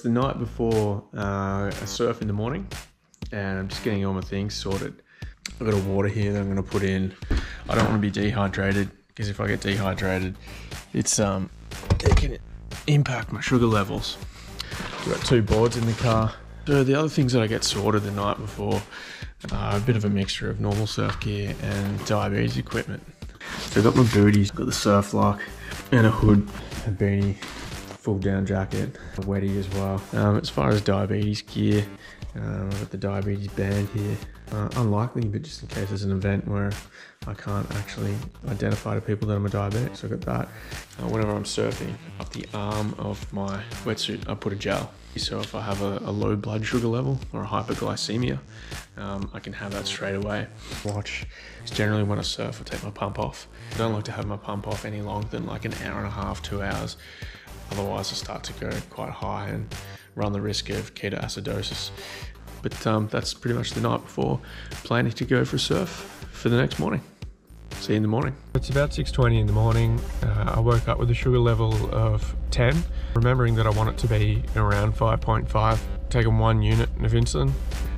The night before uh, I surf in the morning and I'm just getting all my things sorted. I've got a water here that I'm going to put in. I don't want to be dehydrated because if I get dehydrated, it's um, it can impact my sugar levels. We've got two boards in the car. So the other things that I get sorted the night before are a bit of a mixture of normal surf gear and diabetes equipment. So I've got my booties, got the surf lock and a hood, a beanie, full down jacket, a wetty as well. Um, as far as diabetes gear, um, I've got the diabetes band here. Uh, unlikely, but just in case there's an event where I can't actually identify to people that I'm a diabetic, so I've got that. Uh, whenever I'm surfing, up the arm of my wetsuit, I put a gel. So if I have a, a low blood sugar level or a hyperglycemia, um, I can have that straight away. Watch, because generally when I surf, I take my pump off. I don't like to have my pump off any longer than like an hour and a half, two hours. Otherwise, I start to go quite high and run the risk of ketoacidosis. But um, that's pretty much the night before, planning to go for a surf for the next morning. See you in the morning. It's about 6.20 in the morning. Uh, I woke up with a sugar level of 10, remembering that I want it to be around 5.5, taking one unit of insulin.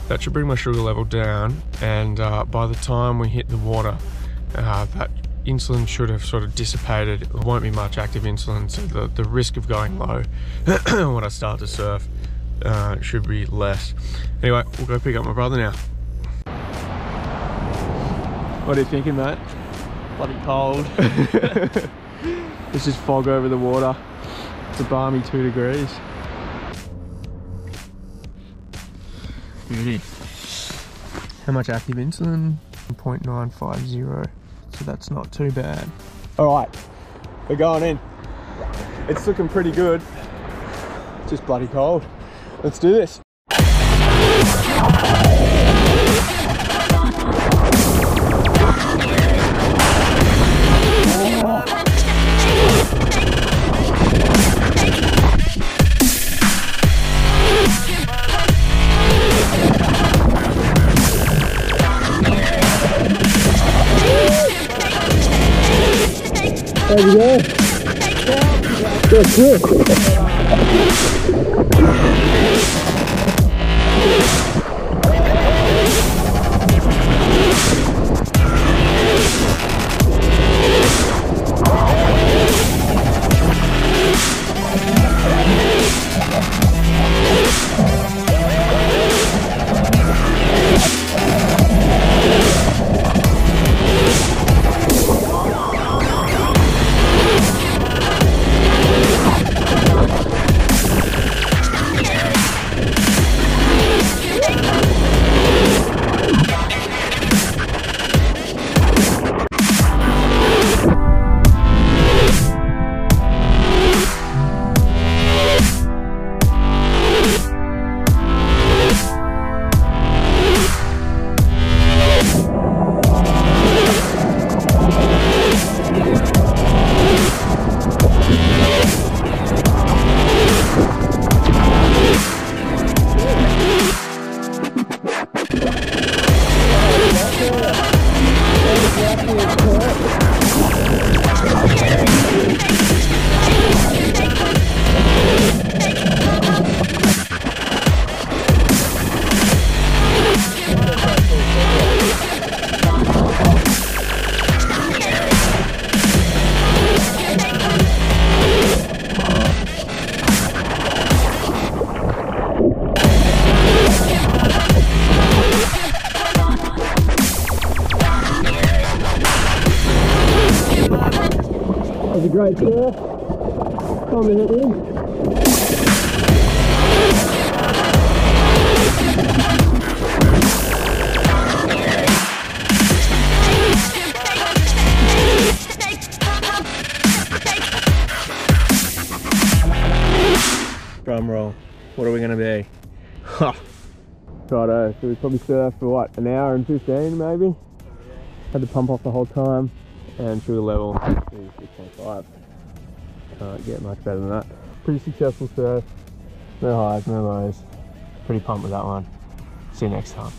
That should bring my sugar level down, and uh, by the time we hit the water, uh, that insulin should have sort of dissipated. There won't be much active insulin, so the, the risk of going low when I start to surf uh, should be less. Anyway, we'll go pick up my brother now. What are you thinking, mate? Bloody cold. There's just fog over the water. It's a balmy two degrees. Beauty. How much active insulin? 0.950. So that's not too bad. All right, we're going in. It's looking pretty good. Just bloody cold. Let's do this. There we go. That's was a great surf. Time to hit in. Drum roll. What are we gonna be? Ha! Righto, so we probably surfed for what, an hour and 15 maybe? Had to pump off the whole time and sugar level 6.5. Can't get much better than that. Pretty successful surf. No highs, no lows. Pretty pumped with that one. See you next time.